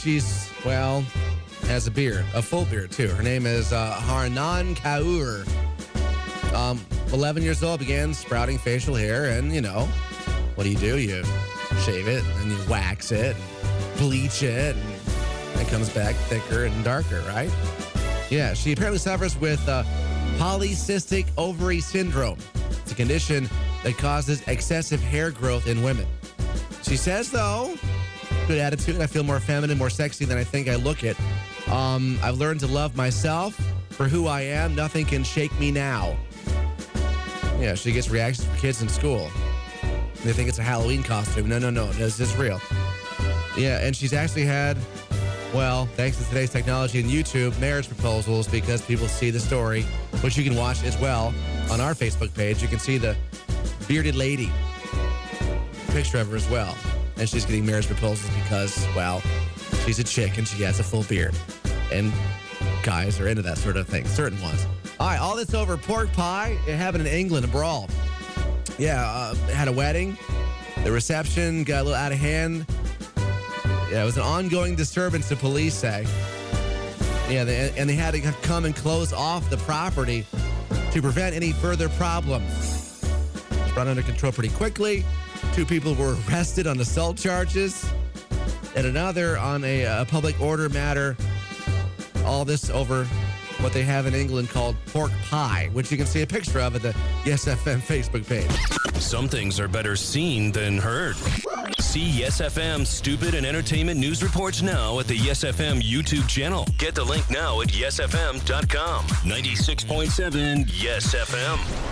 she's, well, has a beard, a full beard, too. Her name is uh, Harnaam Kaur. Um, 11 years old, began sprouting facial hair, and, you know, what do you do? You shave it, and you wax it, bleach it, and it comes back thicker and darker, right? Yeah, she apparently suffers with uh, polycystic ovary syndrome. It's a condition that causes excessive hair growth in women. She says, though, good attitude. I feel more feminine, more sexy than I think I look it. Um, I've learned to love myself for who I am. Nothing can shake me now. Yeah, she gets reactions from kids in school. They think it's a Halloween costume. No, no, no. This is real. Yeah, and she's actually had, well, thanks to today's technology and YouTube, marriage proposals because people see the story, which you can watch as well on our Facebook page. You can see the bearded lady picture of her as well. And she's getting marriage proposals because, well, she's a chick and she has a full beard. And guys are into that sort of thing, certain ones. All right, all this over pork pie. It happened in England, a brawl. Yeah, uh, had a wedding. The reception got a little out of hand. Yeah, it was an ongoing disturbance, the police say. Yeah, they, and they had to come and close off the property to prevent any further problems. It was brought under control pretty quickly. Two people were arrested on assault charges, and another on a, a public order matter. All this over what they have in England called pork pie, which you can see a picture of at the Yes FM Facebook page. Some things are better seen than heard. See Yes FM stupid and entertainment news reports now at the Yes FM YouTube channel. Get the link now at yesfm.com. 96.7 Yes FM.